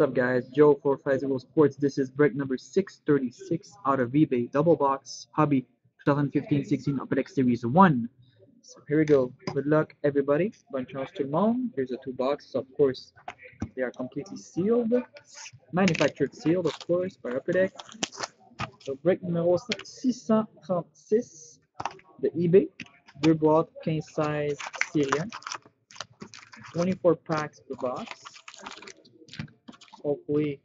What's up guys, Joe450 Sports. This is break number 636 out of eBay Double Box Hobby 2015-16 Upper Deck Series 1. So here we go. Good luck everybody. Bonne chance tout le monde. Here's the two boxes. Of course, they are completely sealed. Manufactured sealed, of course, by Upper Deck. So break numéro 636 de eBay. Deux boîtes 15 size Syrian. 24 packs per box hopefully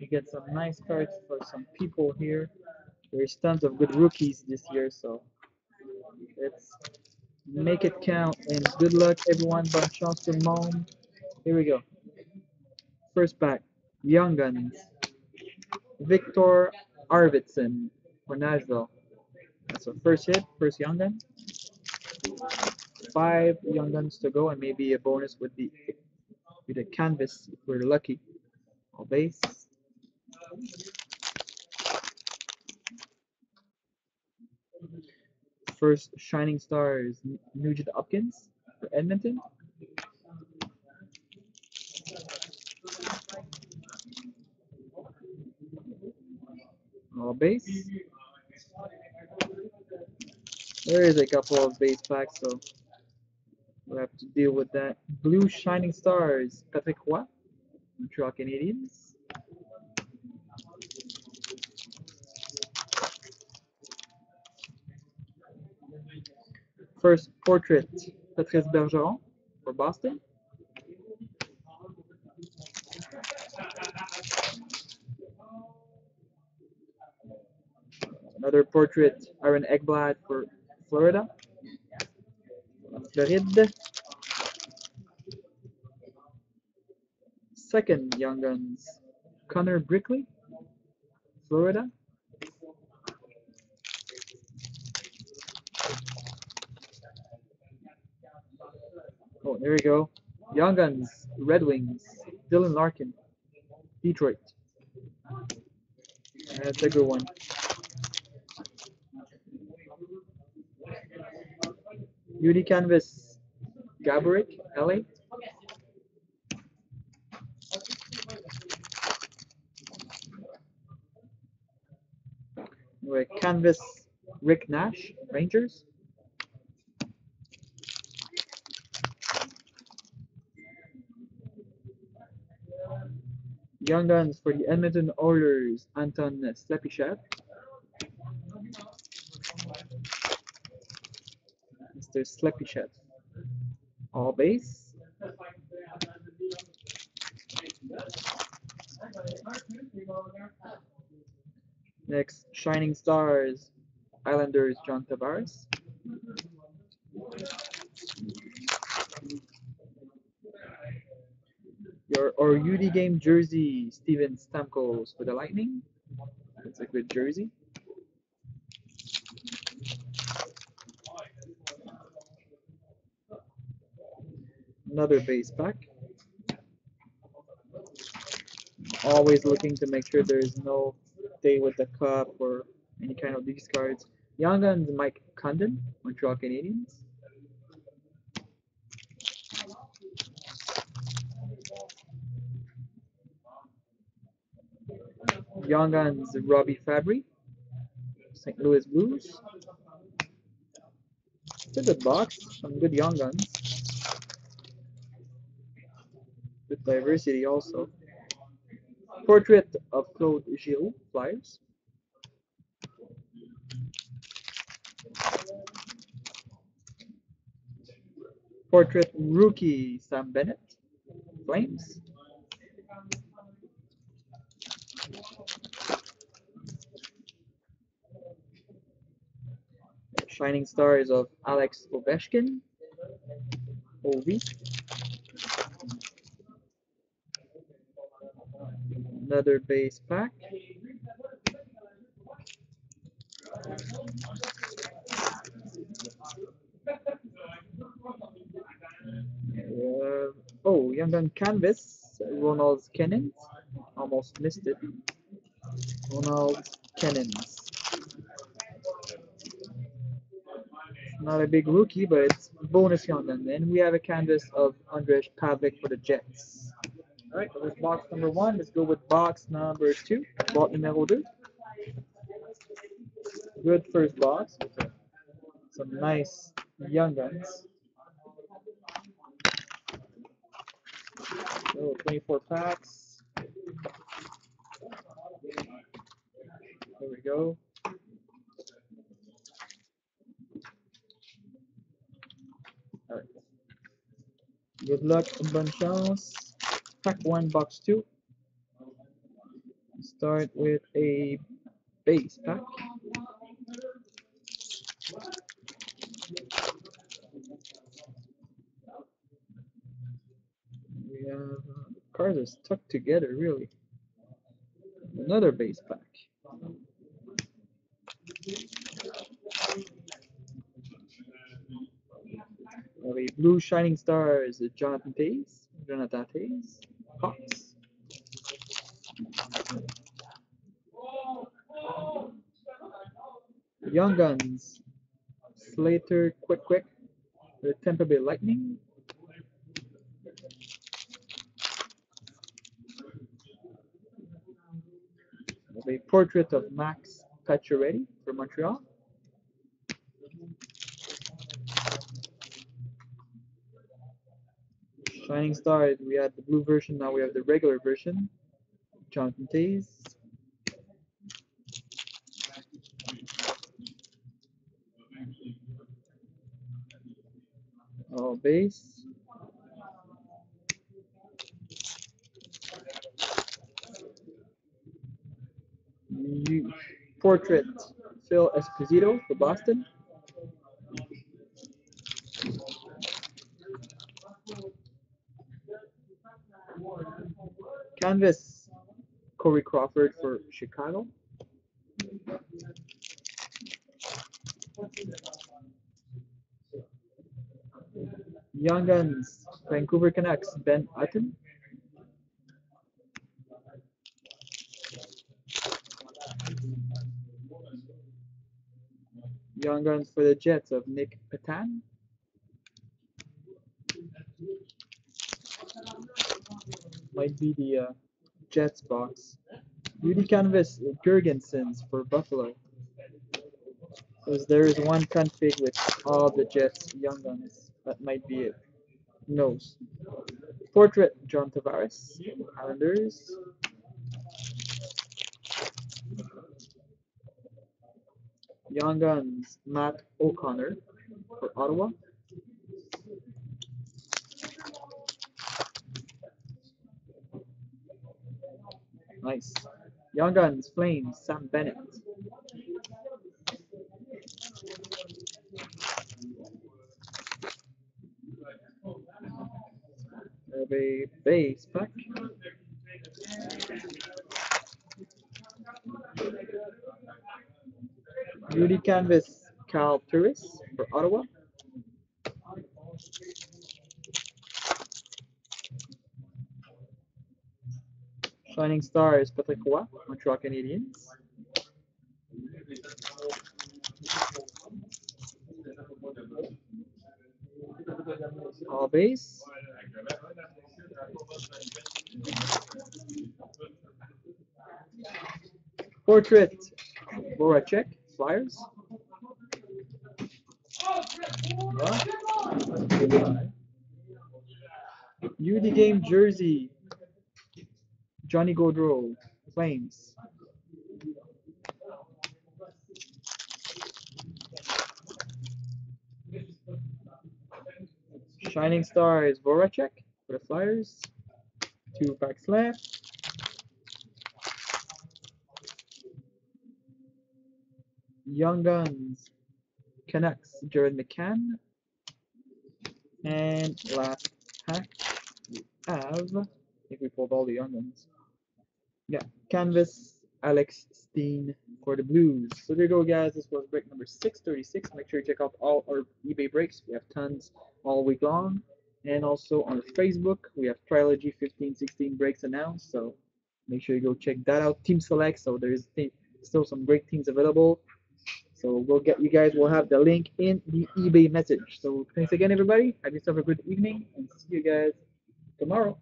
we get some nice cards for some people here. There's tons of good rookies this year, so let's make it count and good luck everyone. Bonne chance to mom. Here we go. First pack, Young Guns. Victor Arvidsson for Nashville. That's our first hit, first Young Gun. Five Young Guns to go and maybe a bonus with the with a canvas if we're lucky base. First shining star is Nugent Hopkins for Edmonton. All base. There is a couple of base packs, so we'll have to deal with that. Blue Shining Stars, Patrick Roy. Montreal Canadiens. First portrait, Patrice Bergeron for Boston. Another portrait, Aaron Ekblad for Florida. Floride. Second Young Guns, Connor Brickley, Florida. Oh, there we go. Young Guns, Red Wings, Dylan Larkin, Detroit. That's a good one. Beauty Canvas, Gaborik, LA. With canvas Rick Nash, Rangers. Young Guns for the Edmonton Oilers, Anton Slepyshev. Mr. Slepyshev. All base. Next, Shining Stars, Islanders, John Tavares. Your or UD game jersey, Steven Stamkos for the Lightning. That's a good jersey. Another base pack. Always looking to make sure there's no stay with the cup or any kind of these cards. Young Guns Mike Condon, Montreal Canadiens. Young Guns Robby Fabbri, St. Louis Blues. It's a good box, some good Young Guns. Good diversity also. Portrait of Claude Giroux, Flyers. Portrait rookie Sam Bennett, Flames. Shining Stars of Alex Ovechkin, OV. Another base pack. Uh, oh, Young Gun Canvas, Ronald Kenins. Almost missed it. Ronald Kenins. Not a big rookie, but it's bonus Young Gun. Then we have a canvas of Ondrej Pavelec for the Jets. Alright, that was box number one. Let's go with box number two. Box numéro deux. Good first box. Some nice young guns. Oh, 24 packs. There we go. Alright. Good luck, bonne chance. Pack one, box two. Start with a base pack. We have uh, cards are stuck together really. Another base pack. We have a blue shining stars, Jonathan Toews, Jonathan Toews, Hawks. Young Guns, Slater, Koekkoek, the Tampa Bay Lightning. A portrait of Max Pacioretty for Montreal. Shining Stars, we had the blue version, now we have the regular version. Jonathan Toews. All base. You, portrait Phil Esposito for Boston. Canvas Corey Crawford for Chicago. Young Guns, Vancouver Canucks, Ben Hutton. Young Guns for the Jets of Nic Petan. Might be the uh, Jets box. Beauty Canvas Girgensons for Buffalo. Because there is one config with all the Jets Young Guns. That might be it. Knows? Portrait John Tavares, Islanders. Young Guns Matt O'Connor for Ottawa. Nice. Young Guns Flames Sam Bennett. Have base pack. Beauty Canvas Kyle Turris for Ottawa. Shining Stars Patrick Roy, Montreal Canadiens. All base. Portrait Voracek, Flyers. UD Game Jersey, Johnny Gaudreau, Flames. Shining Stars, Voracek for the Flyers. Two packs left. Young Guns, Canucks, Jared McCann. And last pack, we have, I think we pulled all the Young Guns. Yeah, Canvas, Alex Steen for the Blues. So there you go, guys. This was break number 636. Make sure you check out all our eBay breaks. We have tons all week long. And also on Facebook, we have Trilogy 1516 breaks announced. So make sure you go check that out. Team Select. So there's still some great teams available. So we'll get you guys. We'll have the link in the eBay message. So thanks again, everybody. Have yourself a good evening, and see you guys tomorrow.